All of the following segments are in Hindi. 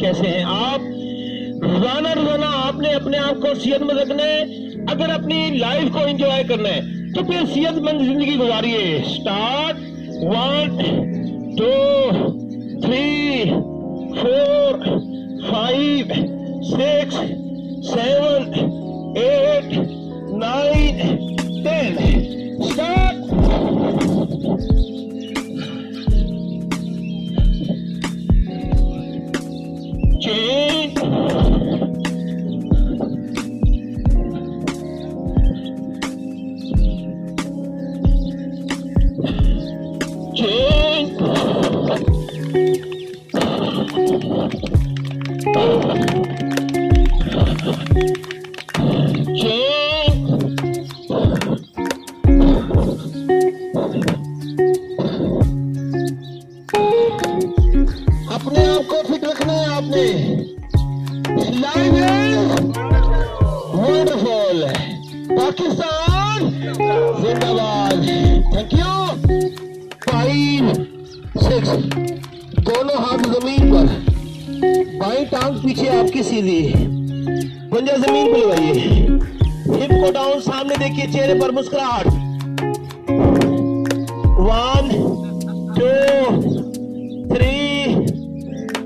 कैसे हैं आप? रोज़ाना रोज़ाना आपने अपने आप को सेहतमंद रखना है, अगर अपनी लाइफ को एंजॉय करना है तो फिर सेहतमंद ज़िंदगी गुजारिए। Start one two three four five six seven eight nine ten अपने आप को फिट रखना है आपने। वंडरफुल पाकिस्तान, जिंदाबाद। थैंक यू फाइव सिक्स दोनों हाथ ज़मीन पर। बाई टांग पीछे आपकी सीधी। पंजा ज़मीन पर लगाइए। हिप को डाउन सामने देखिए, चेहरे पर मुस्कुराहट। One two three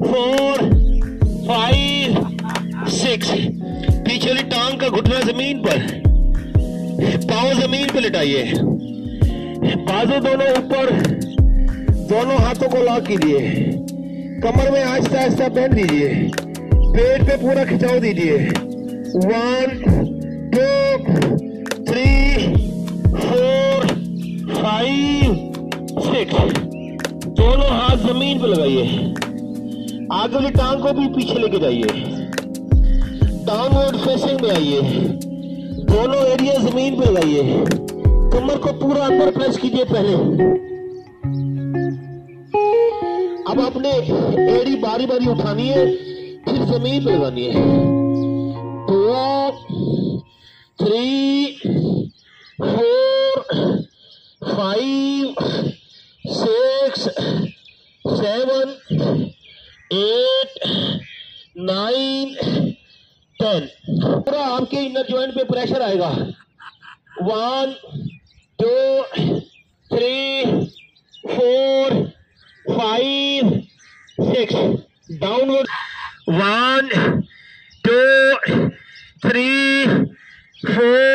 four five six पीछे वाली टांग का घुटना ज़मीन पर। पाँव ज़मीन पर लिटाइए। बाजू दोनों ऊपर, दोनों हाथों को लॉक कीजिए। कमर में आहिस्ता आहिस्ता बैंड दीजिए। पेट पे पूरा खिंचाव दीजिए। वन टू ज़मीन पर लगाइए। आगे वाली टांग को भी पीछे लेके जाइए। डाउनवर्ड फेसिंग में आइए। दोनों एरिया ज़मीन पर लगाइए। कमर को पूरा अंदर प्रेस कीजिए पहले। अब अपने एड़ी बारी बारी उठानी है, फिर ज़मीन पर लगानी है। Two three four five six seven eight nine ten पूरा आपके इनर ज्वाइंट पे प्रेशर आएगा। One two three four five six downward one two three four